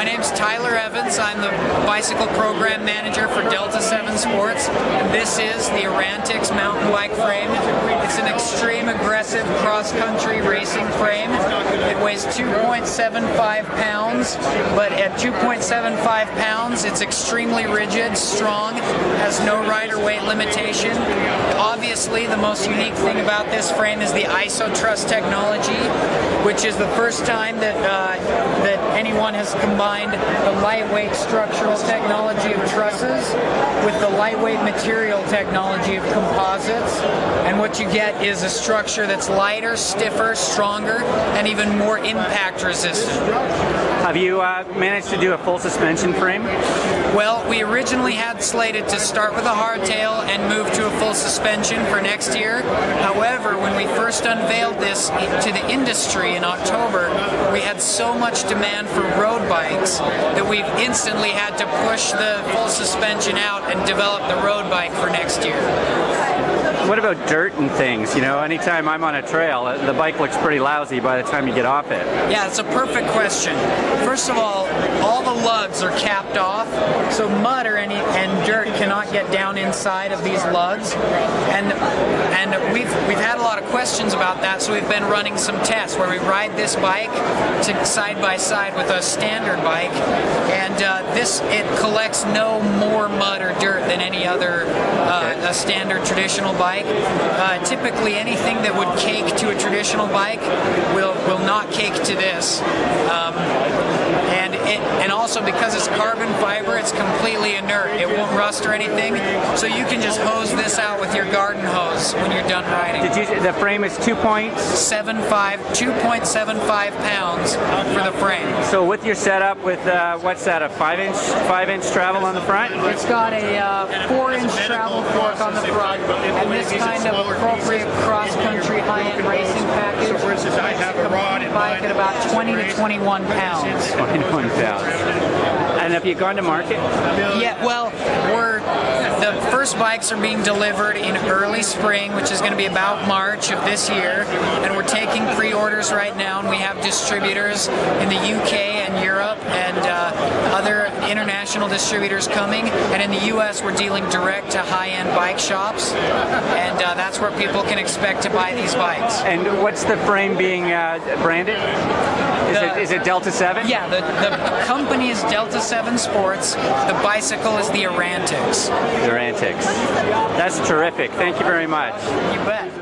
My name's Tyler Evans. I'm the bicycle program manager for Delta 7 Sports. This is the Arantix mountain bike frame. It's an extreme aggressive cross-country racing frame. It weighs 2.75 pounds, but at 2.75 pounds, it's extremely rigid, strong, has no rider weight limitation. Obviously, the most unique thing about this frame is the IsoTruss technology, which is the first time that uh, that anyone has combined the lightweight structural technology of trusses with the lightweight material technology of composites. And what you get is a structure that's lighter, stiffer, stronger, and even more impact resistant. Have you uh, managed to do a full suspension frame? Well, we originally had slated to start with a hardtail and move to a full suspension for next year. However, when we first unveiled this to the industry in October, we had so much demand for road bikes that we've instantly had to push the full suspension out and develop the road bike for next year. What about dirt and things? You know, anytime I'm on a trail, uh, the bike looks pretty lousy by the time you get off it. Yeah, it's a perfect question. First of all, all the lugs are capped off, so mud or any and dirt cannot get down inside of these lugs. And and we've we've had a lot of questions about that, so we've been running some tests where we ride this bike to side by side with a standard bike, and uh, this it collects no more mud or dirt than any other uh, a standard traditional bike. Uh, typically, anything that would cake to a traditional bike will will not cake to this. Um, and it, and also because it's carbon fiber, it's completely inert. It won't rust or anything. So you can just hose this out with your garden hose when you're done riding. Did you? The frame is two points. 75, 2.75 pounds for the frame. So with your setup, with uh, what's that? A five inch, five inch travel on the front? It's got a uh, four inch travel on the front and this kind of appropriate cross country high end racing package. So for instance, I have a rod in bike at about 20 to 21 pounds. 21 pounds. And have you gone to market? Yeah, well, we're the first bikes are being delivered in early spring, which is going to be about March of this year, and we're taking pre-orders right now, and we have distributors in the UK and Europe and uh, other international distributors coming, and in the US we're dealing direct to high-end bike shops, and uh, that's where people can expect to buy these bikes. And what's the frame being uh, branded? Is, The- it, is it Delta 7? Yeah, the, the company is Delta 7 Sports, the bicycle is the Arantix. The Arantix. That's terrific. Thank you very much. You bet.